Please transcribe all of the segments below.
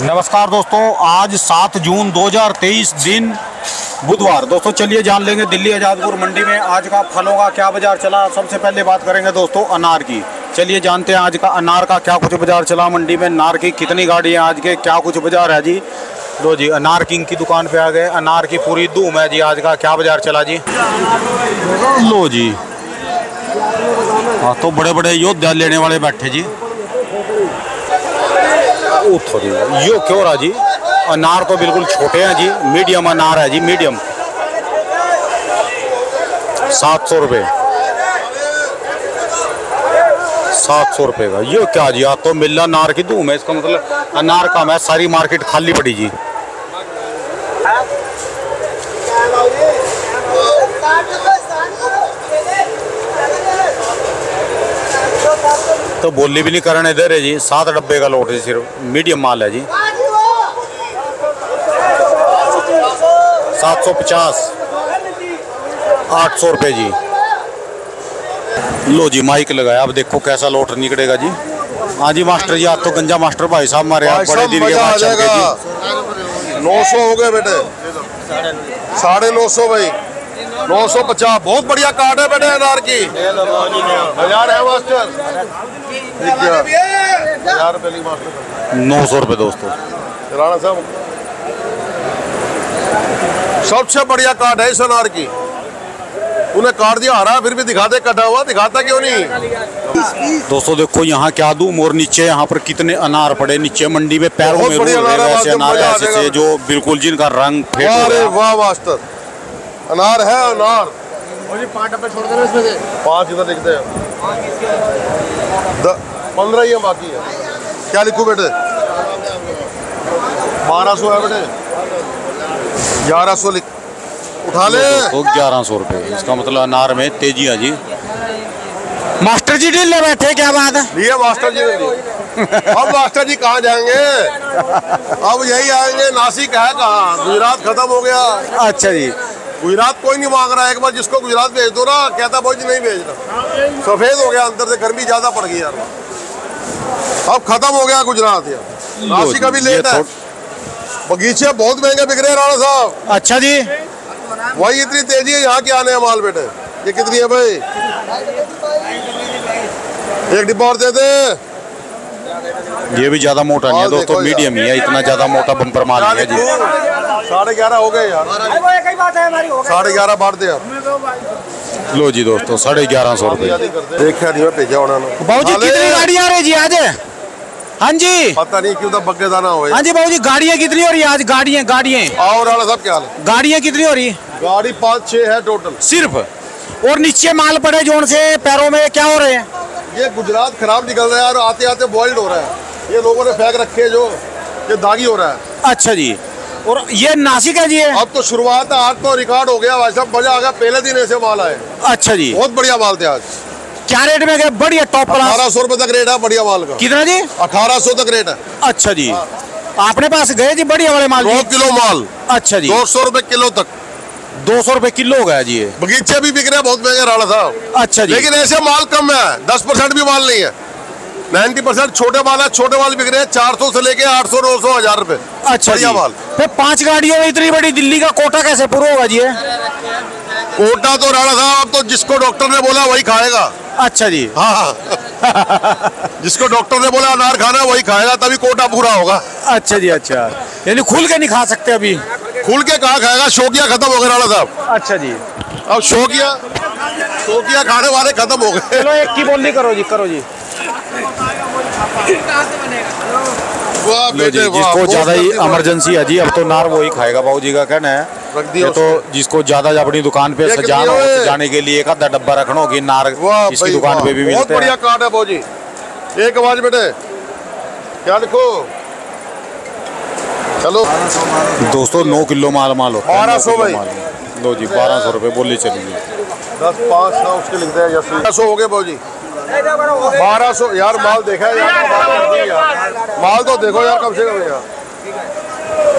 नमस्कार दोस्तों, आज 7 जून 2023 दिन बुधवार। दोस्तों, चलिए जान लेंगे दिल्ली आज़ादपुर मंडी में आज का फलों का क्या बाज़ार चला। सबसे पहले बात करेंगे दोस्तों, अनार की। चलिए जानते हैं आज का अनार का क्या कुछ बाज़ार चला मंडी में। अनार की कितनी गाड़ी है आज के, क्या कुछ बाज़ार है जी? लो जी, अनार किंग की दुकान पे आ गए। अनार की पूरी धूम है जी आज का। क्या बाज़ार चला जी? लो जी। हाँ तो बड़े बड़े योद्धा लेने वाले बैठे जी। थोड़ी यो क्यों रहा जी? अनार तो बिल्कुल छोटे हैं जी। मीडियम अनार है जी, मीडियम। सात सौ रुपये सात सौ रुपये का। ये क्या जी आप तो मिल अनार की धूम है। इसका मतलब अनार कम है, सारी मार्केट खाली पड़ी जी। तो बोली भी नहीं करने दे रहे जी। सात डब्बे का लोट है सिर्फ़। मीडियम माल है जी। सात सौ पचास। आठ सौ रुपये जी। लो जी माइक लगाया। अब देखो कैसा लोट निकलेगा जी। हाँ जी मास्टर जी आज तो गंजा मास्टर भाई साहब हमारे यहाँ बड़े दिन के बाद नौ सौ हो गए बेटे। साढ़े नौ सौ भाई। नौ सौ पचास। बहुत बढ़िया कार्ड है बेटे अनार की। हज़ार है मास्टर। हज़ार रुपये ली मास्टर नौ सौ रुपये दोस्तों राणा साहब सबसे बढ़िया कार्ड है इस अनार की उन्हें कार्ड दिया हरा फिर भी दिखाते कटा हुआ दिखाता क्यों नहीं दोस्तों देखो यहाँ क्या दूँ और नीचे यहाँ पर कितने अनार पड़े नीचे मंडी में पैरों में रोल रहे अनार है, अनार ऐसे जो बिल्कुल जिनका रंग वाह मास्टर अनार है अनार पाँच इधर लिखते हैं द- पंद्रह ही है बाकी है। क्या लिखूं बेटे? बारह सौ है बेटे। ग्यारह सौ लिख। उठा ले। तो ग्यारह सौ रुपये इसका मतलब अनार में तेज़ी है जी। मास्टर जी ढील ले बैठे क्या बात है? लिए मास्टर जी ने अब मास्टर जी कहाँ जाएँगे? अब यही आएँगे नासिक है कहाँ? गुजरात खत्म हो गया। अच्छा जी। गुजरात कोई नहीं मांग रहा है एक बार जिसको गुजरात भेज दो ना कहता भाई जी नहीं भेज रहा। सफ़ेद हो गया अंदर से गर्मी ज़्यादा पड़ गई यार। अब खत्म हो गया गुजरात यार। नासिक अभी ये लेट है। बगीचे बहुत महँगे बिक रहे हैं राणा साहब। अच्छा जी। वही इतनी तेज़ी है यहाँ के आने हैं माल बेटे। ये कितनी है भाई? एक डिब्बा और दे दे। ये भी ज़्यादा मोटा नहीं है दोस्तों मीडियम ही है इतना ज़्यादा मोटा बम्पर माल नहीं है जी। साढ़े ग्यारह हो गए यार। साढ़े ग्यारह बांट दे यार। लो जी दोस्तों साढ़े ग्यारह सौ रुपये देखा नहीं मैं भेजा उन्होंने बाबू जी कितनी गाड़ियाँ आ रही जी आज? हाँ जी। पता नहीं क्यों तो बग्गे दाना हो हाँ जी बाबू जी गाड़ियाँ कितनी हो रही है आज? गाड़ियाँ गाड़ियाँ। आओ राणा साहब क्या हाल है? गाड़ियाँ कितनी हो रही है? गाड़ी पाँच छः है टोटल। सिर्फ़। और नीचे माल पड़े जोन से पैरों में क्या हो रहे हैं? ये गुजरात खराब निकल रहा है और आते आते बॉइल्ड हो रहा है। ये लोगों ने फेंक रखे हैं जो ये दागी हो रहा है। अच्छा जी। और ये नासिक है जी? अब तो शुरुआत है आज तो रिकॉर्ड हो गया भाई साहब मज़ा आ गया पहले दिन ऐसे माल आए। अच्छा जी। बहुत बढ़िया माल थे आज। क्या रेट में गए? बढ़िया टॉप क्लास अठारह सौ रुपए तक रेट है बढ़िया माल का। कितना जी? अठारह सौ तक रेट है। अच्छा जी। आपने पास गए जी बढ़िया वाले माल दो किलो माल। अच्छा जी। दो सौ रुपए किलो तक। दो सौ रुपये किलो हो गया जी ये। बगीचे भी बिक रहे बहुत महँगे राणा साहब अच्छा जी। लेकिन ऐसे माल कम है दस परसेंट भी माल नहीं है। नाइन्टी परसेंट छोटे माल है छोटे माल बिक रहे हैं चार सौ से लेके आठ सौ नौ सौ हज़ार रुपए। अच्छा बढ़िया माल। फिर पाँच गाड़ियों में इतनी बड़ी दिल्ली का कोटा कैसे पूरा होगा जी कोटा तो राणा साहब अब तो जिसको डॉक्टर ने बोला वही खाएगा। अच्छा जी। हाँ। जिसको डॉक्टर ने बोला अनार खाना वही खाएगा तभी कोटा पूरा होगा। अच्छा जी अच्छा। यानी खुल के नहीं खा सकते अभी? खुल के कहा खाएगा शौकिया खत्म हो गए राणा साहब। अच्छा जी। अब शौकिया शौकिया खाने वाले खत्म हो गए। चलो एक की बोली करो जी करो जी। जी जिसको ज़्यादा ही इमरजेंसी है जी अब तो नार वो ही खाएगा बाबू जी का कहना है। ये तो जिसको ज़्यादा अपनी दुकान पे सजाना हो है? सजाने के लिए एक आधा डब्बा रखना होगी नार इसकी दुकान पे भी बहुत मिलते बढ़िया कार्ड है बाबूजी। एक आवाज़ बेटे। क्या लिखो चलो दोस्तों नौ किलो माल माल होता है, 1200 नौ भाई। लो जी बारह सौ रुपये बोली चलिए दस पाँच सौ उसके लिखते हैं बारह सौ हो गए बाबूजी बारह सौ यार माल देखा है यार है यार। माल तो देखो यार कम से कम यार।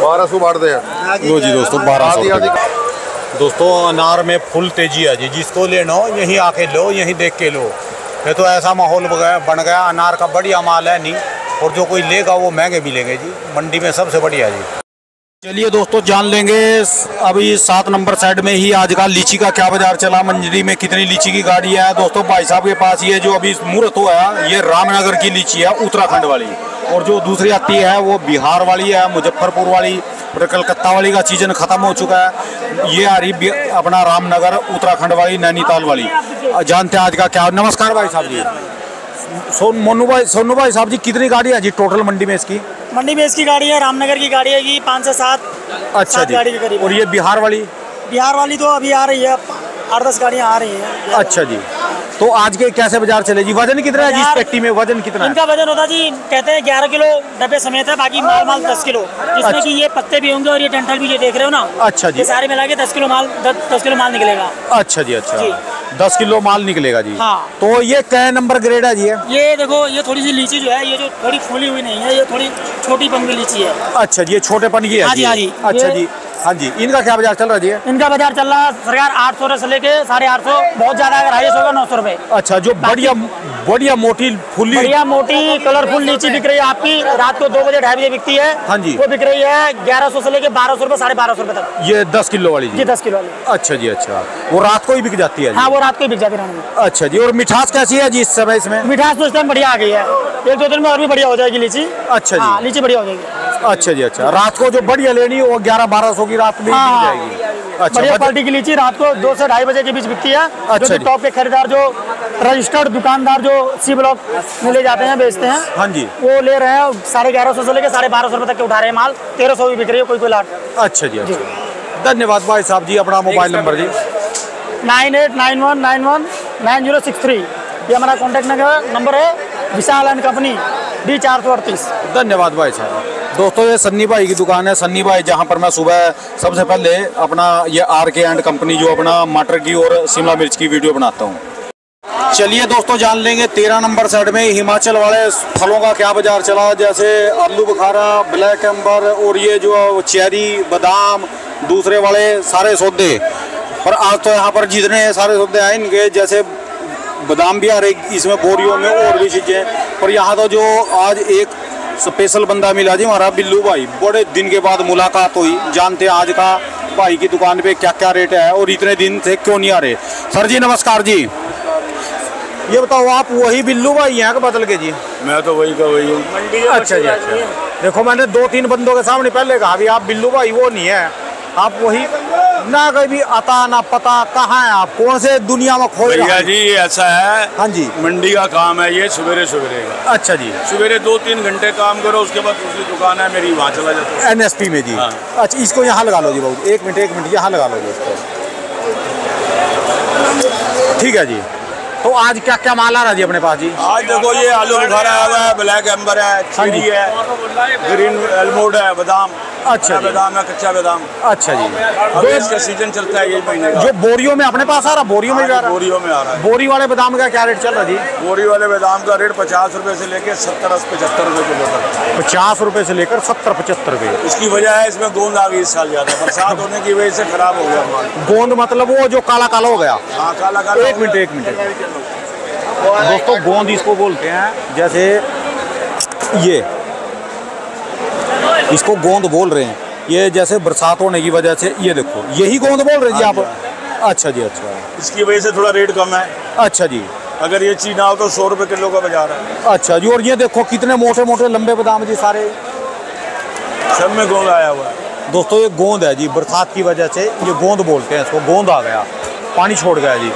बारह सौ बांट दे लो जी दोस्तों बारह सौ। दोस्तों अनार में फुल तेज़ी है जी। जिसको लेना हो यहीं आके लो यहीं देख के लो। ये तो ऐसा माहौल बन गया अनार का बढ़िया माल है नहीं। और जो कोई लेगा वो महँगे मिलेंगे जी। मंडी में सबसे बढ़िया जी। चलिए दोस्तों, जान लेंगे। अभी सात नंबर साइड में ही आज का लीची का क्या बाज़ार चला। मंजरी में कितनी लीची की गाड़ी है। दोस्तों, भाई साहब के पास ये जो अभी मुहूर्त हुआ ये रामनगर की लीची है, उत्तराखंड वाली। और जो दूसरी आती है, वो बिहार वाली है, मुजफ्फरपुर वाली। और कलकत्ता वाली का सीज़न खत्म हो चुका है। ये आ रही अपना रामनगर, उत्तराखंड वाली, नैनीताल वाली। जानते हैं आज का क्या? नमस्कार भाई साहब जी। सोन मोनू भाई सोनू भाई साहब जी कितनी गाड़ी है जी टोटल मंडी में इसकी? मंडी में इसकी गाड़ी है रामनगर की गाड़ी है कि पाँच से सात अच्छा जी। गाड़ी के करीब और ये बिहार वाली? बिहार वाली तो अभी आ रही है आठ दस गाड़ियाँ आ रही हैं। अच्छा जी। तो आज के कैसे बाज़ार चले जी? वज़न कितना है जी इस पेटी में? वज़न कितना है? इनका वज़न होता जी कहते हैं ग्यारह किलो डब्बे समेत है बाकी माल माल दस किलो। जिसमें अच्छा। कि ये पत्ते भी होंगे और ये डंठल भी ये देख रहे हो ना? अच्छा जी। सारे मिला के दस किलो माल दस किलो माल निकलेगा। अच्छा जी अच्छा। जी। दस किलो माल निकलेगा जी। हाँ। तो ये कै नंबर ग्रेड है जी ये? देखो ये थोड़ी सी लीची जो है ये जो थोड़ी फूली हुई नहीं है ये थोड़ी छोटी पन की लीची है। अच्छा जी ये छोटेपन की है हाँ जी, हाँ जी। अच्छा जी। हाँ जी इनका क्या बाज़ार चल रहा है जी? इनका बाज़ार चल रहा है सरकार आठ सौ से लेके साढ़े आठ सौ बहुत ज़्यादा अगर हाईएस्ट होगा नौ सौ रुपए। अच्छा जो बढ़िया बढ़िया मोटी फुल्ली बढ़िया मोटी कलरफुल लीची बिक रही है आपकी। रात को दो बजे ढाई बजे बिकती है। हाँ जी। वो बिक रही है ग्यारह सौ से लेके बारह सौ रुपए साढ़े बारह सौ रुपए तक। ये दस किलो वाली जी? जी दस किलो वाली। अच्छा जी अच्छा। वो रात को ही बिक जाती है हाँ वो रात को ही बिक जाती है अच्छा जी और मिठास कैसी है जी इस समय इसमें? मिठास तो इस टाइम बढ़िया आ गई है। एक दो दिन में और भी बढ़िया हो जाएगी लीची। अच्छा जी। हाँ लीची बढ़िया हो जाएगी। अच्छा जी अच्छा। रात को जो बढ़िया लेनी वो ग्यारह बारह सौ की रात में हाँ। जाएगी। अच्छा बढ़िया क्वालिटी की लीची रात को दो से ढाई बजे के बीच बिकती है। अच्छा। टॉप के खरीदार जो रजिस्टर्ड दुकानदार जो सी ब्लॉक में ले जाते हैं बेचते हैं हाँ जी। वो ले रहे हैं साढ़े ग्यारह सौ से लेके साढ़े बारह सौ रुपए तक के उठा रहे हैं माल। तेरह सौ भी बिक रही है कोई कोई लाट अच्छा जी अच्छा। धन्यवाद भाई साहब जी अपना मोबाइल नंबर जी। Nine eight nine one nine one nine zero six three. ये हमारा कॉन्टैक्ट नंबर है विशाल एंड कंपनी डी चार सौ अड़तीस। धन्यवाद भाई साहब। दोस्तों, ये सन्नी भाई की दुकान है। सन्नी भाई, जहाँ पर मैं सुबह सबसे पहले अपना ये आर के एंड कंपनी जो अपना मटर की और शिमला मिर्च की वीडियो बनाता हूँ। चलिए दोस्तों, जान लेंगे, तेरह नंबर साइड में हिमाचल वाले फलों का क्या बाज़ार चला। जैसे आलू बुखारा ब्लैक एम्बर और ये जो चेरी, बादाम, दूसरे वाले सारे सौदे। पर आज तो यहाँ पर जितने सारे सौदे आए इनके। जैसे बादाम भी आ रहे इसमें बोरियों में और भी चीज़ें पर यहाँ तो जो आज एक स्पेशल बंदा मिला जी हमारा बिल्लू भाई। बड़े दिन के बाद मुलाकात हुई। जानते हैं आज का भाई की दुकान पे क्या क्या रेट है और इतने दिन से क्यों नहीं आ रहे। सर जी नमस्कार जी। ये बताओ आप वही बिल्लू भाई हैं कि बदल के जी? मैं तो वही का वही हूँ। अच्छा जी अच्छा। देखो मैंने दो तीन बंदों के सामने पहले कहा भी आप बिल्लू भाई वो नहीं है। आप वही ना कभी आता ना पता कहाँ है आप? कौन से दुनिया में खोए भैया जी ये ऐसा है हाँ जी। मंडी का काम है ये सवेरे सवेरे का। अच्छा जी। सवेरे दो तीन घंटे काम करो उसके बाद दूसरी दुकान है मेरी वहाँ चला जाता हूँ। एनएसपी में जी। हाँ। अच्छा इसको यहाँ लगा लो जी बहुत। एक मिनट एक मिनट यहाँ लगा लो जी इसको ठीक है जी। तो आज क्या क्या माल आ रहा जी अपने पास जी? आज देखो ये आलू बुखारा आया हुआ है ब्लैक एम्बर है हाँ चीनी है ग्रीन एलमोड है बादाम। अच्छा बादाम है कच्चा बादाम। अच्छा जी। इसका सीज़न चलता है यही महीने का। जो बोरियो में अपने पास आ रहा बोरियों में आज जा रहा? बोरियों में आ रहा है। बोरी वाले बादाम का क्या रेट चल रहा जी? बोरी वाले बादाम का रेट पचास रुपए से लेके सत्तर पचहत्तर रुपए किलो तक। पचास रुपए से लेकर सत्तर पचहत्तर रुपए। इसकी वजह है इसमें गोंद आ गई इस साल ज़्यादा। बरसात होने की वजह से खराब हो गया गोंद मतलब वो जो काला काला हो गया। हाँ काला काला एक मिनट एक मिनट। दोस्तों गोंद इसको बोलते हैं जैसे ये। इसको गोंद बोल रहे हैं। ये जैसे बरसात होने की वजह से ये देखो यही गोंद बोल रहे हैं जी हाँ आप? अच्छा जी अच्छा। इसकी वजह से थोड़ा रेट कम है। अच्छा जी। अगर ये चीना हो तो सौ रुपए किलो का बाज़ार है। अच्छा जी और ये देखो कितने मोटे मोटे लंबे बादाम जी सारे। सब में गोंद आया हुआ है। दोस्तों ये गोंद है जी बरसात की वजह से ये गोंद बोलते हैं इसको। गोंद आ गया। पानी छोड़ गया जी।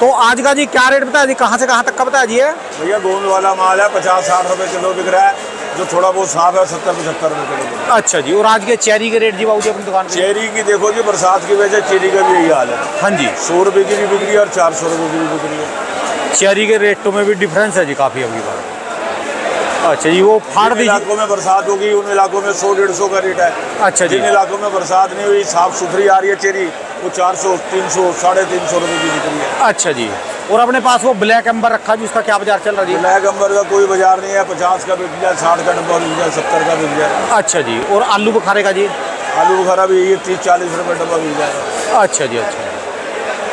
तो आज का जी क्या रेट बताया जी? कहाँ से कहाँ तक का बताया जी भैया गोंद वाला माल है पचास साठ रुपए किलो बिक रहा है जो थोड़ा बहुत साफ़ है सत्तर पचहत्तर रुपए किलो अच्छा जी और आज के चेरी के रेट जी बाबू जी अपनी दुकान चेरी की देखो जी बरसात की वजह से चेरी का भी यही हाल है। हाँ जी। सौ रुपए की भी बिक रही है और चार सौ रुपए की भी बिक रही है। चेरी के रेटों में भी डिफरेंस है जी काफ़ी अगली बार। अच्छा जी वो फाड़ दीजिए। इलाकों में बरसात होगी उन इलाकों में सौ डेढ़ सौ का रेट है। अच्छा जी। जिन इलाकों में बरसात नहीं हुई साफ़ सुथरी आ रही है चेरी वो चार सौ तीन सौ साढ़े तीन सौ रुपए की बिक रही है। अच्छा जी। और अपने पास वो ब्लैक एम्बर रखा जी उसका क्या बाज़ार चल रहा जी? ब्लैक अंबर का कोई बाज़ार नहीं है पचास का बिक जाए साठ का डब्बा बिक जाए सत्तर का बिक जाए अच्छा जी और आलू बुखारे का जी? आलू बुखारा भी यही तीस चालीस रुपये डब्बा मिल जाएगा अच्छा जी अच्छा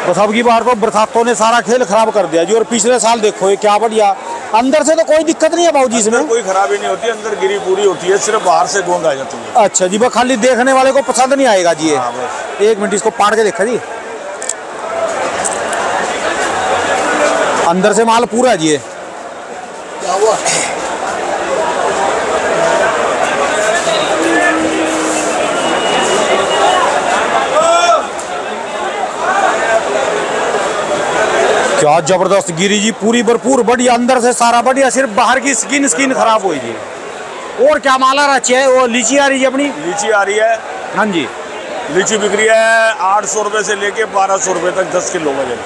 अब की बार तो बरसातों ने सारा खेल खराब कर दिया जी और पिछले साल देखो ये क्या बढ़िया अंदर से तो कोई दिक्कत नहीं है बाबू जी इसमें कोई खराबी नहीं होती अंदर गिरी पूरी होती है सिर्फ़ बाहर से गोंद आ जाती है। अच्छा जी बस खाली देखने वाले को पसंद नहीं आएगा जी ये। हाँ, एक मिनट इसको पाड़ के देखा जी। अंदर से माल पूरा है जी ये। क्या ज़बरदस्त गिरी जी पूरी भरपूर बढ़िया अंदर से सारा बढ़िया सिर्फ़ बाहर की स्किन स्किन खराब हुई जी। और क्या माला रची है? वो लीची आ रही है अपनी? लीची आ रही है। हाँ जी। लीची बिक रही है आठ सौ रुपये से लेके बारह सौ रुपये तक दस किलो वज़न।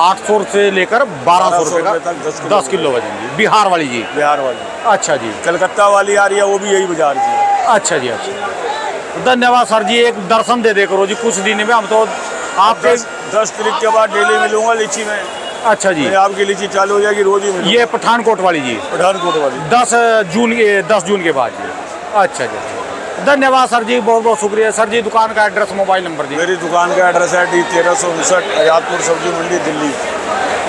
आठ सौ से लेकर बारह सौ 1200 रुपए रुपए तक 10 किलो दस किलो वज़न जी। बिहार वाली जी। बिहार वाली। अच्छा जी। कलकत्ता वाली आ रही है वो भी यही बाज़ार की अच्छा जी अच्छा। धन्यवाद सर जी एक दर्शन दे दे करो जी कुछ दिन में। हम तो आपके दस दस तारीख के बाद डेली मिलूँगा लीची में। अच्छा जी। आपकी लीची चालू हो जाएगी रोज ही ये पठानकोट वाली जी। पठानकोट वाली। दस जून के दस जून के बाद जी। अच्छा जी। धन्यवाद सर जी बहुत बहुत शुक्रिया। सर जी दुकान का एड्रेस मोबाइल नंबर जी। मेरी दुकान का एड्रेस है डी तेरह सौ उनसठ आजादपुर सब्ज़ी मंडी दिल्ली।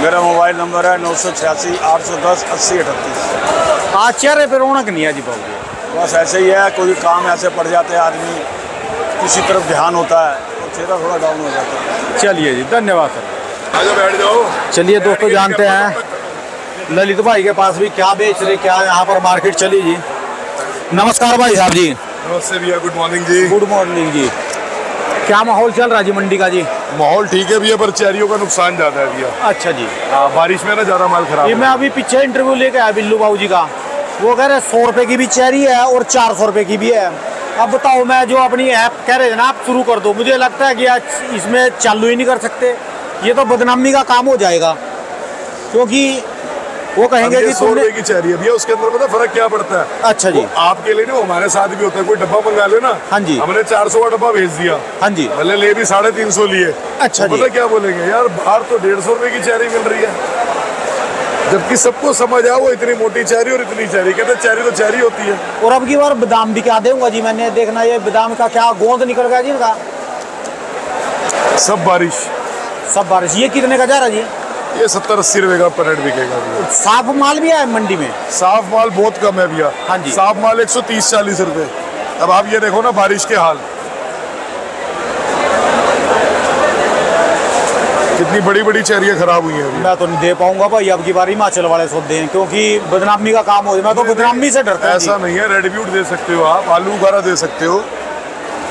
मेरा मोबाइल नंबर है नौ सौ छियासी आठ सौ दस अस्सी अठतीस। आज चेहरे पर रौनक नहीं है जी बहुत जी। बस ऐसे ही है कोई काम ऐसे पड़ जाते हैं आदमी किसी तरफ़ ध्यान होता है तो चेहरा थोड़ा डाउन हो जाता है। चलिए जी धन्यवाद सर। चलिए दोस्तों जानते हैं। ललित भाई के पास भी क्या बेच रहे क्या यहाँ पर मार्केट चली जी। नमस्कार भाई साहब जी। नमस्ते भैया गुड मॉर्निंग जी। गुड मॉर्निंग जी। क्या माहौल चल रहा है जी मंडी का जी? माहौल ठीक है भैया पर चेरियों का नुकसान ज़्यादा है भैया। अच्छा जी। हाँ, बारिश में ना ज़्यादा माल खराब ये मैं अभी पीछे इंटरव्यू लेके आया बिल्लू बाबू जी का। वो कह रहे हैं सौ रुपए की भी चेरी है और चार सौ रुपए की भी है। अब बताओ मैं जो अपनी ऐप कह रहे थे ना आप शुरू कर दो। मुझे लगता है कि इसमें चालू ही नहीं कर सकते। ये तो बदनामी का काम हो जाएगा। क्योंकि वो कहेंगे कि सौ तुमने रुपए की चेरी है भैया उसके अंदर पता फ़र्क क्या पड़ता है? अच्छा जी। आपके लिए नहीं हमारे साथ भी होता है कोई डब्बा मंगा ले ना। हाँ जी। हमने चार सौ का डब्बा भेज दिया। हाँ जी। भले ले भी साढ़े तीन सौ लिए। अच्छा तो जी। पता क्या बोलेंगे यार बाहर तो डेढ़ सौ रुपए की चेरी मिल रही है। जबकि सबको समझ आ वो इतनी मोटी चेरी और इतनी चेरी। कहते हैं, चेरी तो चेरी होती है। और अब की बार बादाम भी क्या दूँगा जी मैंने? देखना ये बादाम का क्या गोंद निकल गया जी इनका। सब बारिश। सब बारिश। ये कितने का जा रहा जी? ये सत्तर अस्सी रुपए का परेड बिकेगा भैया साफ़ माल भी है मंडी में? साफ़ माल बहुत कम है भैया। हाँ जी। साफ़ माल 130 40 रुपए। अब आप ये देखो ना बारिश के हाल। कितनी बड़ी बड़ी चेरियाँ खराब हुई हैं मैं तो नहीं दे पाऊँगा भाई अब की बार हिमाचल वाले सौदे हैं क्योंकि बदनामी का काम हो जाए। मैं तो बदनामी से डरता हूँ ऐसा नहीं है रेड ब्यूट दे सकते हो आप आलू बुखारा दे सकते हो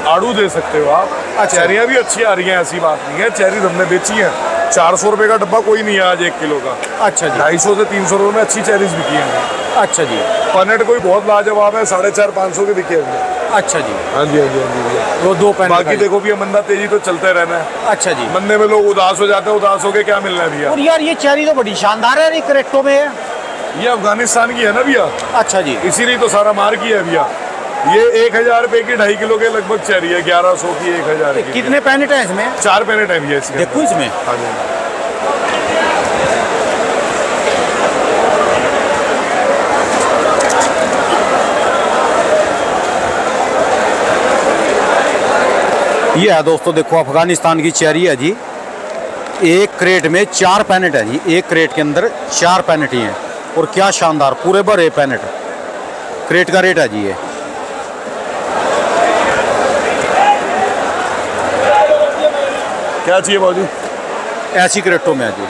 आड़ू दे सकते हो आप। अच्छा। चेरियाँ भी अच्छी आ रही हैं ऐसी बात नहीं है चेरी हमने बेची है चार सौ रुपए का डब्बा कोई नहीं है आज एक किलो का अच्छा जी ढाई सौ से तीन सौ रुपए में अच्छी चेरीज बिकी हैं अच्छा जी पनेट कोई बहुत लाजवाब है साढ़े चार पाँच सौ के बिके हैं अच्छा जी हाँ जी हाँ जी हाँ जी वो दो पैन बाकी देखो भैया मंदा तेज़ी तो चलते रहना है अच्छा जी मंदे में लोग उदास हो जाते हैं उदास होके क्या मिलना है भैया और यार ये चेरी तो बड़ी शानदार है ये में है ये अफ़गानिस्तान की है ना भैया अच्छा जी इसीलिए तो सारा मार की है भैया ये एक हज़ार रुपए की ढाई किलो के लगभग चेरी है ग्यारह सौ की एक हज़ार की। कितने पैनेट है इसमें? चार पैनेट है भैया इसके देखो इसमें। हाँ जी। ये है दोस्तों देखो अफ़गानिस्तान की चेरी है जी। एक क्रेट में चार पैनेट है जी एक क्रेट के अंदर चार पैनेट ही हैं। और क्या शानदार पूरे भरे पैनेट क्रेट का रेट है जी ये। क्या चाहिए बाबू ऐसी क्रेटों में जी।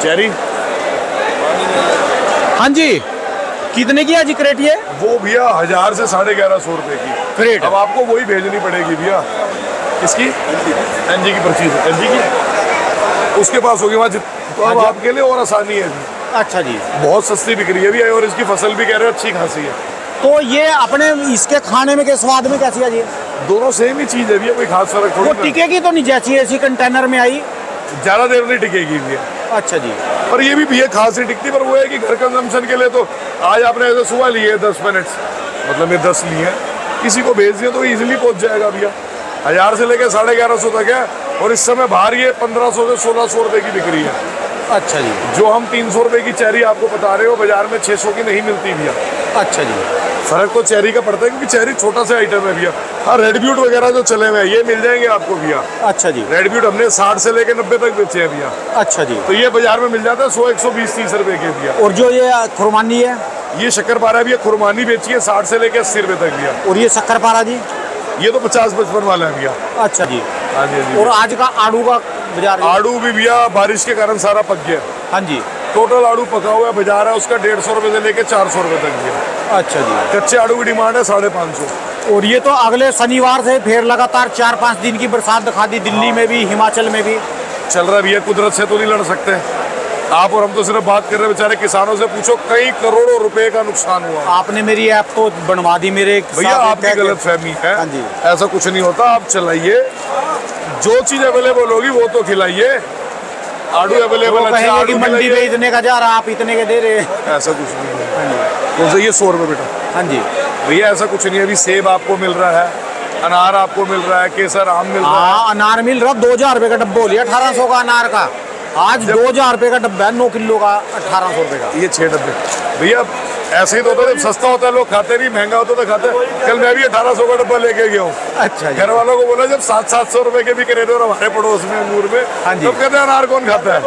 चेरी? हाँ जी। कितने की है जी क्रेट ये? वो भैया हज़ार से साढ़े ग्यारह सौ रुपए की। क्रेट। अब आपको वही भेजनी पड़ेगी भैया। इसकी एनजी की पर्ची एनजी की? उसके पास होगी वहाँ तो अब हाँ आपके लिए और आसानी है जी। अच्छा जी। बहुत सस्ती बिक रही है भी और इसकी फ़सल भी कह रहे हैं अच्छी खासी है। तो ये अपने इसके खाने में के स्वाद में कैसी है जी? दोनों सेम ही चीज़ है भैया कोई खास फ़र्क थोड़ी। टिकेगी तो नहीं जैसी ऐसी कंटेनर में आई? ज़्यादा देर नहीं टिकेगी भैया। अच्छा जी। पर ये भी भैया खास नहीं टिकती पर वो है कि घर कंजम्पशन के लिए तो आज आपने ऐसे सुबह लिए दस मिनट्स मतलब ये दस लिए हैं। किसी को भेज दिया तो इजीली पहुँच जाएगा भैया। हज़ार से लेकर साढ़े ग्यारह सौ तक है और इस समय बाहर ये पंद्रह सौ से सोलह सौ रुपए की बिक्री है। अच्छा जी। जो हम तीन सौ रुपए की चेरी आपको बता रहे हो बाज़ार में छह सौ की नहीं मिलती भैया। अच्छा जी। फ़र्क तो चेरी का पड़ता है क्योंकि चेरी छोटा सा आइटम है भैया। हाँ रेड ब्यूट वगैरह जो चले हुए हैं ये मिल जाएँगे आपको भैया। अच्छा जी। रेड ब्यूट हमने साठ से लेके नब्बे तक बेचे हैं भैया। अच्छा जी। तो ये बाज़ार में मिल जाता है सौ एक सौ बीस तीस रुपए के भैया। और जो ये खुरमानी है? ये शक्कर पारा भैया खुरमानी बेची है साठ से लेके अस्सी रुपए तक भैया। और ये शक्कर पारा जी? ये तो पचास पचपन वाला है भैया। अच्छा जी। हाँ जी हाँ और आज का आड़ू का बाज़ार आड़ू भी भैया बारिश के कारण सारा पक गया। हाँ जी। टोटल आड़ू पका हुआ है बाज़ार है उसका डेढ़ सौ रुपए से लेके चार सौ रुपए तक भैया अच्छा जी। कच्चे आड़ू की डिमांड है साढ़े पाँच सौ। और ये तो अगले शनिवार से फिर लगातार चार पाँच दिन की बरसात दिखा दी दिल्ली में भी हिमाचल में भी। चल रहा है भैया कुदरत से तो नहीं लड़ सकते। आप और हम तो सिर्फ़ बात कर रहे हैं बेचारे किसानों से पूछो कई करोड़ों रुपए का नुकसान हुआ। आपने मेरी ऐप तो बनवा दी मेरे भैया आपकी गलत फहमी है हाँ जी। ऐसा कुछ नहीं होता आप चलाइए। जो चीज़ अवेलेबल होगी वो तो खिलाइए। आड़ू अवेलेबल अच्छा आड़ू मंडी में इतने का जा रहा आप इतने के दे रहे हैं। ऐसा कुछ नहीं है। तो सही ये सौ रुपये बेटा। हाँ जी। भैया ऐसा कुछ नहीं है अभी सेब आपको मिल रहा है अनार आपको मिल रहा है केसर आम मिल रहा है हाँ। अनार मिल रहा दो हज़ार रुपये का डब्बा लिया अठारह सौ का अनार का। आज दो हज़ार रुपये का डब्बा है नौ किलो का अठारह सौ रुपये का। ये छह डब्बे। भैया ऐसे ही तो होता है जब सस्ता होता है लोग खाते नहीं महँगा होता तो खाते कल मैं भी अठारह सौ का डब्बा लेके गया हूँ। अच्छा घर वालों को बोला जब सात सात सौ रुपए के भी करे थे और हमारे पड़ोस में अंगूर में हाँ जी। तब कहते हैं अनार कौन खाता है?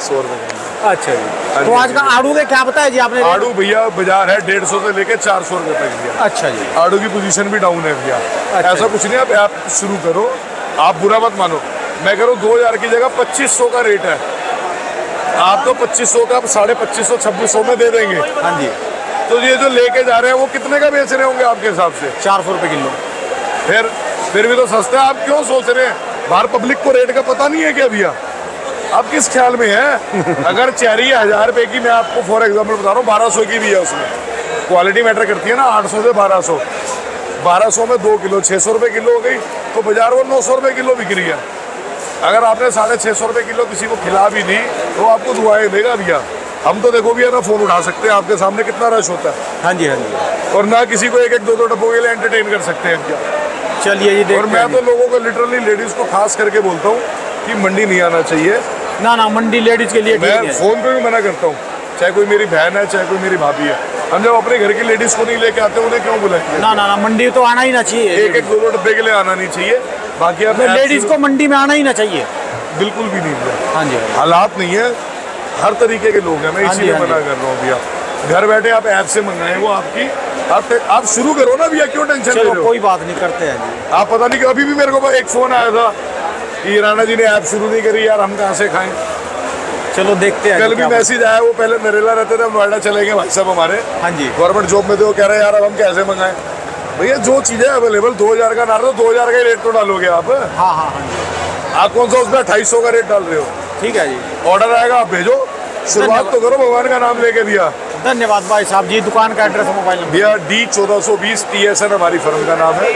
सौ रुपए अच्छा जी। हाँ तो आज का आड़ू के क्या बताया जी आपने? आड़ू भैया बाज़ार है डेढ़ सौ से लेके चार सौ रुपए तक भैया। अच्छा जी। आड़ू की पोजीशन भी डाउन है भैया। अच्छा ऐसा कुछ नहीं आप ऐप शुरू करो। आप बुरा मत मानो। मैं कह रहा हूँ दो हज़ार की जगह पच्चीस सौ का रेट है। आप तो पच्चीस सौ का साढ़े पच्चीस सौ छब्बीस सौ में दे देंगे। हाँ जी। तो ये जो लेके जा रहे हैं वो कितने का बेच रहे होंगे आपके हिसाब से? चार सौ रुपये किलो। फिर फिर भी तो सस्ता है। आप क्यों सोच रहे हैं? बाहर पब्लिक को रेट का पता नहीं है क्या भैया? आप किस ख्याल में है? अगर चेरी हज़ार रुपए की मैं आपको फॉर एग्ज़ाम्पल बता रहा हूँ बारह सौ की भी है उसमें। क्वालिटी मैटर करती है ना आठ सौ से बारह सौ। बारह सौ में दो किलो छः सौ रुपये किलो हो गई तो बाज़ार वो नौ सौ रुपये किलो बिक रही है। अगर आपने साढ़े छः सौ रुपये किलो किसी को खिला भी दी तो आपको दुआएँ देगा भैया। हम तो देखो भैया ना फ़ोन उठा सकते हैं आपके सामने कितना रश होता है। हाँ जी हाँ जी। और ना किसी को एक एक दो दो डब्बों के लिए एंटरटेन कर सकते हैं भैया चलिए जी और मैं तो लोगों को लिटरली लेडीज़ को खास करके बोलता हूँ कि मंडी नहीं आना चाहिए। ना ना मंडी लेडीज़ के लिए मैं है। फ़ोन पे भी मना करता हूँ चाहे कोई मेरी बहन है चाहे कोई मेरी भाभी है। हम जब अपने घर की लेडीज़ को नहीं लेके आते उन्हें क्यों बुलाएँगे ना ना ना मंडी तो आना ही ना चाहिए। एक एक दो दो डब्बे के लिए आना नहीं चाहिए। बाकी आप लेडीज़ को मंडी में आना ही ना चाहिए। बिल्कुल भी नहीं। हाँ जी हाँ हालात नहीं है। हर तरीके के लोग हैं। मैं हाँ इसीलिए हाँ मना कर रहा हूँ भैया। घर बैठे आप ऐप से मंगाए वो आपकी आप आप शुरू करो ना भैया क्यों टेंशन। ले हो? कोई बात नहीं करते हैं आप पता नहीं कि अभी भी मेरे को एक फ़ोन आया था कि राणा जी ने ऐप शुरू नहीं करी यार हम कहाँ से खाएँ? चलो देखते हैं कल भी मैसेज आया वो पहले नरेला रहते थे नोएडा चले गए भाई साहब हमारे। हाँ जी। गवर्नमेंट जॉब में थे वो कह रहे हैं यार अब हम कैसे मंगाएँ? भैया जो चीज़ें अवेलेबल दो हज़ार का नार तो दो हज़ार का ही रेट तो डालोगे आप। हाँ हाँ हाँ आप कौन सा उसमें अट्ठाईस सौ का रेट डाल रहे हो? ठीक है जी। ऑर्डर आएगा आप भेजो। शुरुआत तो करो भगवान का नाम लेके भैया धन्यवाद भाई साहब जी दुकान का एड्रेस मोबाइल नंबर भैया डी चौदह सौ बीस टी एस एन हमारी फर्म का नाम है।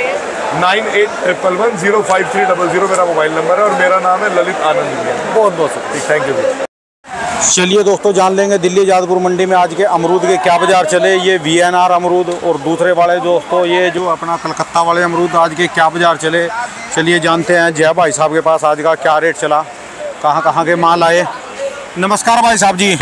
Nine eight triple one zero five three double zero मेरा मोबाइल नंबर है और मेरा नाम है ललित आनंद भैया। बहुत बहुत शुक्रिया। थैंक यू चलिए दोस्तों जान लेंगे दिल्ली जादपुर मंडी में आज के अमरूद के क्या बाज़ार चले। ये वी एन आर अमरूद और दूसरे वाले दोस्तों ये जो अपना कलकत्ता वाले अमरूद आज के क्या बाज़ार चले चलिए जानते हैं। जय भाई साहब के पास आज का क्या रेट चला। कहाँ कहाँ के माल आए? नमस्कार भाई साहब जी।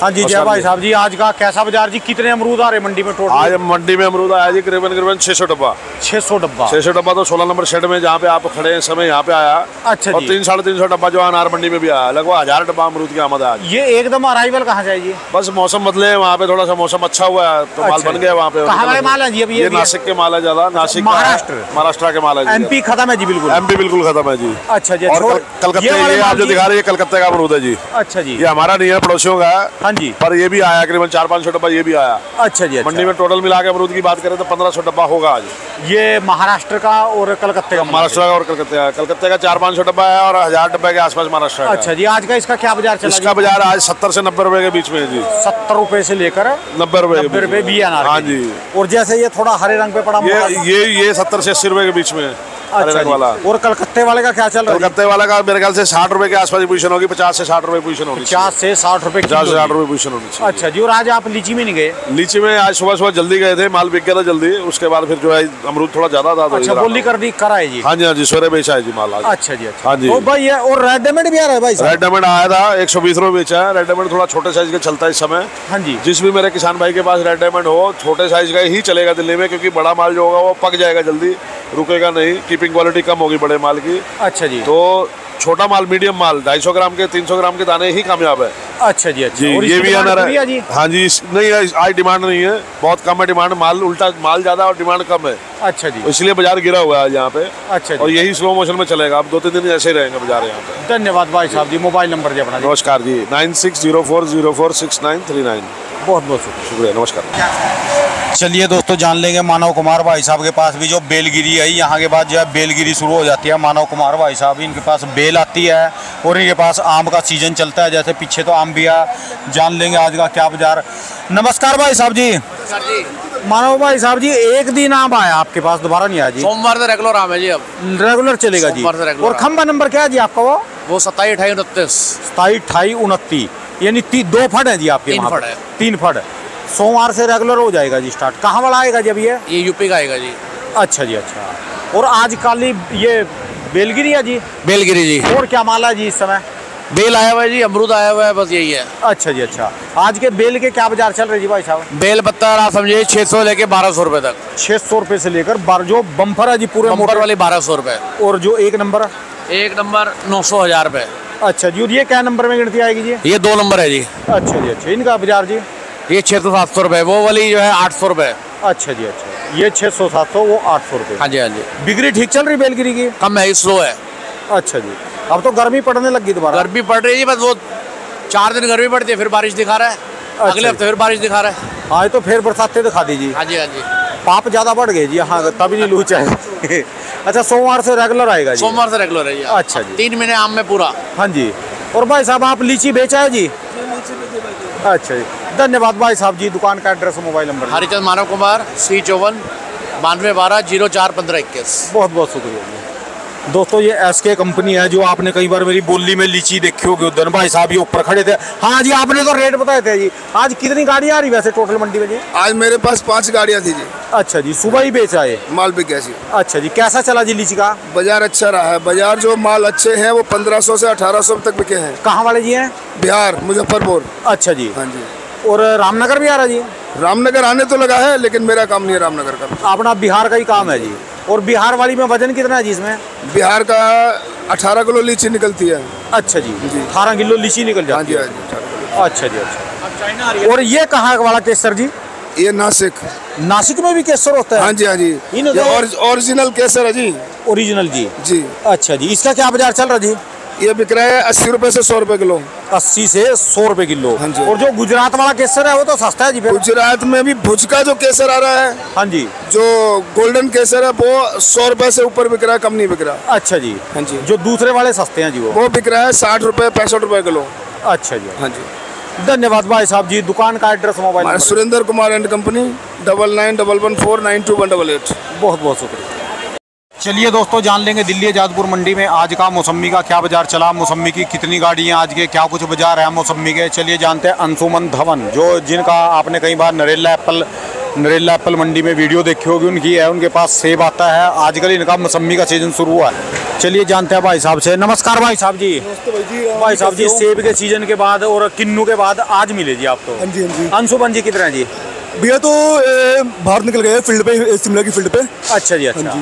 हाँ जी जय भाई साहब जी आज का कैसा बाज़ार जी? कितने अमरूद आ रहे मंडी में टोटल? आज मंडी में अमरूद आया जी करीबन करीबन छह सौ डब्बा। छः सौ डब्बा। छह सौ डब्बा तो सोलह नंबर शेड में जहाँ पे आप खड़े हैं समय यहाँ पे आया। अच्छा और तीन साढ़े तीन सौ डब्बा जो अनार मंडी में भी आया। लगभग हज़ार डब्बा अमरूद की आमद है आज। ये एकदम अराइवल कहाँ से है जी बस मौसम बदले वहाँ पे थोड़ा सा मौसम अच्छा हुआ है तो माल अच्छा। बन गया वहाँ पे। माल है जी ये? नासिक के माल है ज़्यादा। नासिक महाराष्ट्र? महाराष्ट्र के माल है एम पी खत्म है जी बिल्कुल। एमपी बिल्कुल खत्म है जी। अच्छा जी कल- कलकत्ते ये आप जो दिखा रहे हैं कलकत्ते का अमरूद है जी। अच्छा जी। ये हमारा नहीं है पड़ोसियों का है जी। पर ये भी आया करीबन चार पाँच सौ डब्बा ये भी आया। अच्छा जी अच्छा। मंडी में टोटल मिला के अमरूद की बात करें तो पंद्रह सौ डब्बा होगा आज। ये महाराष्ट्र का और कलकत्ते का महाराष्ट्र का और कलकत्ते का। कलकत्ते का चार पाँच सौ डब्बा है और हज़ार डब्बे के आसपास महाराष्ट्र का। अच्छा जी आज का इसका क्या बाज़ार चला इसका बाज़ार आज सत्तर से नब्बे रुपए के बीच में जी। सत्तर रुपए से लेकर नब्बे रुपए नब्बे रुपए। बी हाँ जी। और जैसे ये थोड़ा हरे रंग पे पड़ा ये ये सत्तर से अस्सी रुपए के बीच में हरे रंग वाला। और कलकत्ते वाले का क्या चल रहा है? कलकत्ते वाला का मेरे ख्याल से साठ रुपए के आसपास की पोजीशन होगी पचास से साठ रुपए पोजीशन होगी। पचास से साठ रुपए पचास से साठ। रुपए पोजीशन होनी चाहिए अच्छा जी और आज आप लीची में नहीं गए? लीची में आज सुबह सुबह जल्दी गए थे माल बिक गया था जल्दी उसके बाद फिर जो है अमरूद थोड़ा ज़्यादा था अच्छा बोली कर दी कराए जी। हाँ जी हाँ जी सवेरे बेचा है जी माल अच्छा जी अच्छा। हाँ जी। भाई और रेड डायमंड भी आ रहा है भाई रेड डायमंड आया था एक सौ बीस रुपए बेचा है। रेड डायमंड थोड़ा छोटे साइज़ का चलता है इस समय। हाँ जी। जिस भी मेरे किसान भाई के पास रेड डायमंड हो छोटे साइज़ का ही चलेगा दिल्ली में क्योंकि बड़ा माल जो होगा वो पक जाएगा जल्दी रुकेगा नहीं कीपिंग क्वालिटी कम होगी बड़े माल की। अच्छा जी। तो छोटा माल मीडियम माल 250 ग्राम के 300 ग्राम के दाने ही कामयाब है। अच्छा जी अच्छा। जी और ये भी अनर पूरी है है जी नहीं है आज डिमांड नहीं है। बहुत कम है डिमांड माल उल्टा माल ज़्यादा और डिमांड कम है। अच्छा जी। इसलिए बाज़ार गिरा हुआ है यहाँ पे। अच्छा और यही स्लो मोशन में चलेगा। आप दो तीन दिन ऐसे ही रहेंगे बाज़ार यहाँ पे। धन्यवाद भाई साहब जी मोबाइल नंबर जी अपना नमस्कार जी। Nine six zero four zero four six nine three nine. बहुत बहुत शुक्रिया नमस्कार। चलिए दोस्तों जान लेंगे मानव कुमार भाई साहब के पास भी जो बेलगिरी है यहाँ के बाद जो है बेलगिरी शुरू हो जाती है। मानव कुमार भाई साहब इनके पास बेल आती है और इनके पास आम का सीज़न चलता है। जैसे पीछे तो आम भी है। जान लेंगे आज का क्या बाज़ार। नमस्कार भाई साहब जी। मानव भाई साहब जी एक दिन आम आया आपके पास दोबारा नहीं आया जी? सोमवार से रेगुलर आम है जी अब। रेगुलर चलेगा जी। और आम। खंबा नंबर क्या है जी आपका वो? वो सत्ताईस अठाई उनतीस। सताई अठाई उनतीस। यानी दो फट है जी आपके तीन फट है। तीन फट सोमवार से रेगुलर हो जाएगा जी स्टार्ट कहाँ वाला आएगा जब ये? ये यूपी का आएगा जी। अच्छा जी अच्छा। और आज काली ये बेलगिरी है जी? बेलगिरी जी। और क्या माला है जी इस समय? बेल आया हुआ है जी अमरूद आया हुआ है बस यही है। अच्छा जी अच्छा। आज के बेल के क्या बाज़ार चल रहे जी भाई साहब? बेल पत्ता आप समझिए छः सौ लेके बारह सौ रुपये तक। छह सौ रुपए से लेकर बार जो बम्फर है जी पूरे मोटर वाली बारह सौ रुपये और जो एक नंबर है? एक नंबर नौ सौ हज़ार रुपये अच्छा जी और ये क्या नंबर में गिनती आएगी जी? ये दो नंबर है जी। अच्छा जी अच्छा। इनका बाज़ार जी? ये छः सौ सात सौ रुपये वो वाली जो है आठ सौ रुपये अच्छा जी अच्छा। ये छह सौ सात सौ वो आठ सौ रुपये हाँ जी हाँ जी। बिक्री ठीक चल रही बेलगिरी की? कम है स्लो है। अच्छा जी। अब तो गर्मी पड़ने लगी दोबारा। गर्मी पड़ रही है बस वो चार दिन गर्मी पड़ती है फिर बारिश दिखा रहा है। अगले हफ़्ते फिर बारिश दिखा रहा है। आज तो फिर बरसाते दिखा दीजिए। हाँ जी हाँ जी। पाप ज़्यादा बढ़ गए जी हाँ तभी नहीं लू चाहे अच्छा सोमवार से रेगुलर आएगा जी। सोमवार से रेगुलर है अच्छा जी। तीन महीने आम में पूरा। हाँ जी। और भाई साहब आप लीची बेचा है जी। अच्छा जी। धन्यवाद भाई साहब जी दुकान का एड्रेस और mobile number Harichand Manav Kumar C चौवन बानवे बारह ज़ीरो चार पंद्रह इक्कीस। बहुत बहुत शुक्रिया जी। दोस्तों ये एस के कंपनी है जो आपने कई बार मेरी बोली में लीची देखी होगी उधर भाई साहब ये ऊपर खड़े थे। हाँ जी आपने तो रेट बताए थे जी। आज कितनी गाड़ियाँ आ रही वैसे टोटल मंडी में जी? आज मेरे पास पाँच गाड़ियाँ थी जी। अच्छा जी सुबह ही बेचा है माल बिक गया जी अच्छा जी कैसा चला जी लीची का? बाज़ार अच्छा रहा है। बाज़ार जो माल अच्छे हैं वो 1500 से 1800 तक बिके हैं। कहाँ वाले जी हैं? बिहार मुजफ्फरपुर। अच्छा जी। हाँ जी। और रामनगर भी आ रहा जी? रामनगर आने तो लगा है लेकिन मेरा काम नहीं है रामनगर का। अपना बिहार का ही काम है जी। और बिहार वाली में वज़न कितना है जी इसमें? बिहार का 18 किलो लीची निकलती है। अच्छा जी अठारह किलो लीची निकल हाँ जाती है? हाँ जी 18 किलो। अच्छा जी अच्छा। और ये कहाँ वाला केसर जी? ये नासिक। नासिक में भी केसर होता है? हाँ जी हाँ जी। ओरिजिनल केसर है जी। ओरिजिनल जी। जी। अच्छा जी इसका क्या बाज़ार चल रहा जी? ये बिक रहा है अस्सी रुपए से सौ रुपए किलो। अस्सी से सौ रुपए किलो। हाँ जी। और जो गुजरात वाला केसर है वो तो सस्ता है जी गुजरात में भी भुज का जो केसर आ रहा है हाँ जी। जो गोल्डन केसर है वो सौ रुपए से ऊपर बिक रहा है कम नहीं बिक रहा। अच्छा जी। हाँ जी। जो दूसरे वाले सस्ते हैं जी वो। वो बिक रहा है साठ रुपए पैंसठ रुपए किलो। अच्छा जी। हाँ जी। धन्यवाद भाई साहब जी। दुकान का address mobile Surendra Kumar and company double nine double one four nine two one double eight. बहुत बहुत शुक्रिया। चलिए दोस्तों जान लेंगे दिल्ली जादपुर मंडी में आज का मौसमी का क्या बाज़ार चला मौसमी की कितनी गाड़ियाँ आज के क्या कुछ बाज़ार है मौसमी के। चलिए जानते हैं अंशुमन धवन जो जिनका आपने कई बार नरेला एप्पल नरेला एप्पल मंडी में वीडियो देखी होगी उनकी है उनके पास सेब आता है आजकल इनका मौसमी का सीज़न शुरू हुआ है। चलिए जानते हैं भाई साहब से। नमस्कार भाई साहब जी। भाई साहब जी सेब के सीज़न के बाद और किन्नू के बाद आज मिले जी आप तो। हाँ हाँ अंशुमन जी कितने जी? भैया तो बाहर निकल गए फ़ील्ड पे शिमला की फ़ील्ड पे। अच्छा जी अच्छा।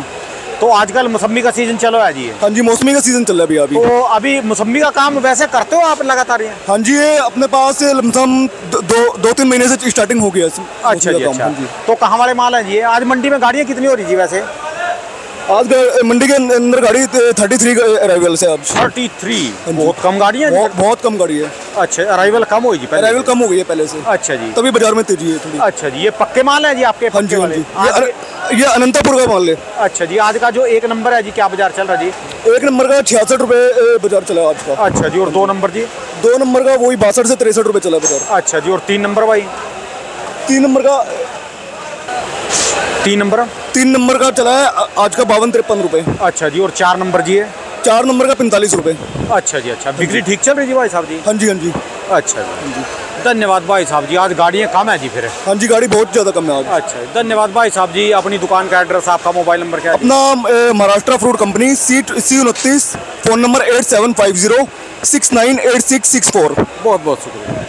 तो आजकल मौसमी का सीज़न चलो है जी। हाँ जी मौसमी का सीज़न चल रहा है भैया अभी। तो अभी मौसमी का काम वैसे करते हो आप लगातार ये? हाँ जी ये अपने पास लमसम दो दो, तीन महीने से स्टार्टिंग हो गया अच्छा जी अच्छा। हाँ तो कहाँ वाले माल है जी? आज मंडी में गाड़ियाँ कितनी हो रही जी वैसे? आज मंडी के अंदर गाड़ी थर्टी थ्री अराइवल से आज। थर्टी थ्री हाँ बहुत कम गाड़ियाँ हैं? बहुत बहुत कम गाड़ी है। अच्छा अराइवल कम जी पहले अराइवल कम हो गई है पहले से। अच्छा जी। तभी बाज़ार में तेज़ी है थोड़ी। अच्छा जी ये पक्के माल है जी आपके हाँ जी हाँ जी। ये ये अनंतापुर का माल है। अच्छा जी आज का जो एक नंबर है जी क्या बाज़ार चल रहा है जी? एक नंबर का छियासठ रुपए बाज़ार चला आज का। अच्छा जी और दो नंबर जी? दो नंबर का वही बासठ से तिरसठ रुपए चला बाज़ार। अच्छा जी और तीन नंबर भाई? तीन नंबर का तीन नंबर तीन नंबर का चला है आज का बावन तिरपन रुपए। अच्छा जी और चार नंबर जी है? चार नंबर का पैंतालीस रुपए। अच्छा जी अच्छा। बिक्री ठीक चल रही जी भाई साहब जी? हाँ जी हाँ जी। अच्छा जी। धन्यवाद भाई साहब जी आज गाड़ियाँ कम है जी फिर। हाँ जी गाड़ी बहुत ज़्यादा कम है आज। अच्छा धन्यवाद भाई साहब जी अपनी दुकान का एड्रेस आपका मोबाइल नंबर क्या है? अपना Maharashtra fruit company C C उनतीस phone number eight seven five zero six nine eight six six four. बहुत बहुत शुक्रिया।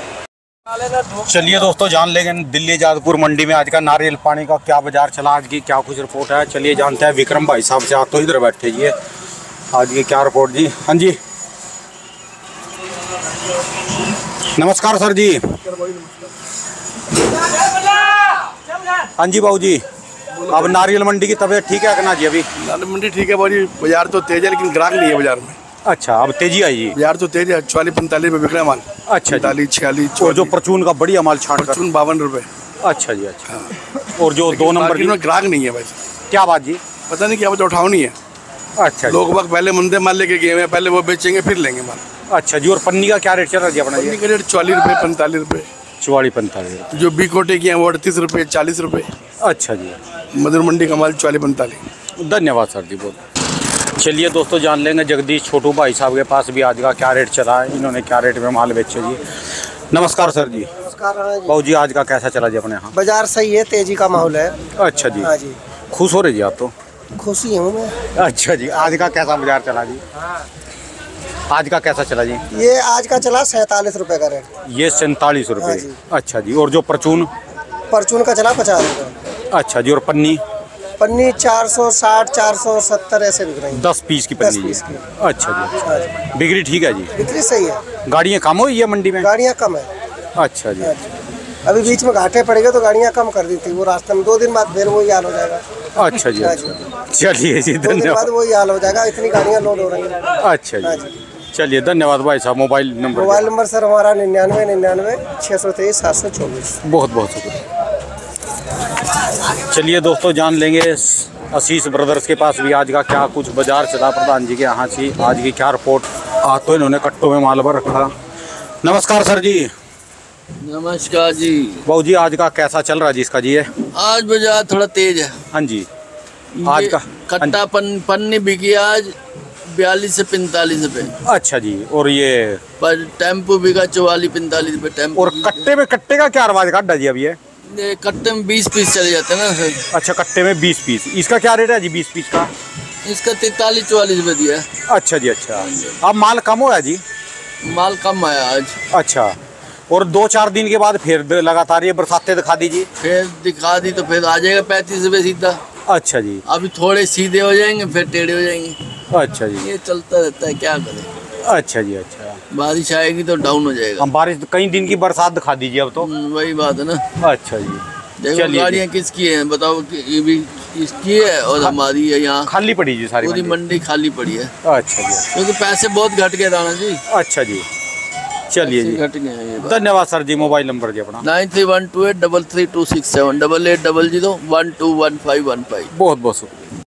चलिए दोस्तों, जान लेंगे दिल्ली जादपुर मंडी में आज का नारियल पानी का क्या बाज़ार चला, आज की क्या कुछ रिपोर्ट है। चलिए जानते हैं विक्रम भाई साहब से, आप तो इधर बैठे जी आज की क्या रिपोर्ट जी? हाँ जी। नमस्कार सर जी। हाँ जी बाबू जी। अब नारियल मंडी की तबीयत ठीक है कि ना जी अभी? नारियल मंडी ठीक है भाई बाज़ार तो तेज है, लेकिन ग्राहक नहीं है बाज़ार में। अच्छा अब तेज़ी आई जी। बाज़ार तो तेज है पैंतालीस रुपये बिक रहा है माल अच्छा जी। पैंतालीस छियालीस और जो परचून का बढ़िया माल छाट कर। चुन बावन रुपये अच्छा जी अच्छा। और जो दो नंबर की ग्राहक नहीं है भाई। क्या बात जी? पता नहीं क्या बता उठाव नहीं है। अच्छा लोग वक्त पहले मंदे माल लेके गए हैं पहले वो बेचेंगे फिर लेंगे माल। अच्छा जी और पन्नी का क्या रेट चल रहा है अपना पन्नी का रेट चालीस रुपये पैंतालीस रुपये चौवाली पैंतालीस जो बी कोटे की हैं वो अड़तीस रुपये चालीस रुपये अच्छा जी। मधुर मंडी का माल चालीस पैंतालीस। धन्यवाद सर जी बहुत। चलिए दोस्तों जान लेंगे जगदीश छोटू भाई साहब के पास भी आज का क्या रेट चला है। इन्होंने क्या रेट में माल बेचे जी। नमस्कार सर जी। नमस्कार जी। आज का कैसा चला जी अपने यहाँ? बाज़ार सही है तेज़ी का माहौल है। अच्छा जी। हाँ जी। खुश हो रहे जी आप तो? खुशी हूँ मैं। अच्छा जी। आज का कैसा बाज़ार चला जी? आज का कैसा चला जी? ये आज का चला सैतालीस रुपए का रेट ये सैतालीस हाँ रुपये जी। अच्छा जी। और जो परचून? परचून का चला पचास रुपए। अच्छा जी। और पन्नी? पन्नी चार सौ साठ चार सौ सत्तर ऐसे बिक रही है। दस पीस की पन्नी पीस की। अच्छा जी। हाँ बिक्री ठीक है जी? बिक्री सही है। गाड़ियाँ कम हुई है मंडी में? गाड़ियाँ कम है। अच्छा जी। हाँ अभी बीच में घाटे पड़ गए तो गाड़ियाँ कम कर दी थी। वो रास्ते में दो दिन बाद फिर वही हाल हो जाएगा। अच्छा जी हाँ अच्छा चलिए जी धन्यवाद। वही हाल हो जाएगा। इतनी गाड़ियाँ लोड हो रही है। अच्छा जी। जी। चलिए धन्यवाद भाई साहब। Mobile number mobile number sir हमारा निन्यानवे निन्यानवे छः सौ तेईस सात सौ चौबीस। बहुत बहुत शुक्रिया। चलिए दोस्तों जान लेंगे आशीष ब्रदर्स के पास भी आज का क्या कुछ बाज़ार चला प्रधान जी के यहाँ से आज की क्या रिपोर्ट आज तो इन्होंने कट्टों में माल भर रखा। नमस्कार सर जी। नमस्कार जी। बाबू जी आज का कैसा चल रहा है जी इसका? जी है आज बाज़ार थोड़ा तेज है। हाँ जी। आज का कट्टा पन, पन्नी बिकी आज बयालीस से पैंतालीस रुपए। अच्छा जी और ये पर टेंपो बिका चौवालीस पैंतालीस रुपए टेंपो और कट्टे में कट्टे का क्या रवाज काटा जी अभी है कट्टे में बीस पीस चले जाते हैं ना अच्छा कट्टे में बीस पीस। इसका क्या रेट है जी बीस पीस का? इसका तैतालीस चौवालीस रुपए दिया अच्छा जी अच्छा। अब माल कम है जी? माल कम आया आज। अच्छा। और दो चार दिन के बाद फिर लगातार ये बरसातें दिखा दीजिए। फिर दिखा दी तो फिर आ जाएगा पैंतीस रुपए सीधा। अच्छा जी। अभी थोड़े सीधे हो जाएँगे फिर टेढ़े हो जाएँगे। अच्छा जी। ये चलता रहता है क्या करें। अच्छा जी अच्छा। बारिश आएगी तो डाउन हो जाएगा। हम बारिश कई दिन की बरसात दिखा दीजिए अब तो। हम्म, वही बात है ना। अच्छा जी। देखो गाड़ियाँ किसकी हैं बताओ कि ये भी इसकी है और हमारी है यहाँ। खाली पड़ी जी सारी पूरी मंडी। खाली पड़ी है। अच्छा जी। क्योंकि पैसे बहुत घट गए राणा जी। अच्छा जी। चलिए जी। घट गए हैं धन्यवाद सर जी मोबाइल नंबर जी अपना। Nine three one two eight double three two six seven double eight double zero one two one five one five. बहुत बहुत शुक्रिया।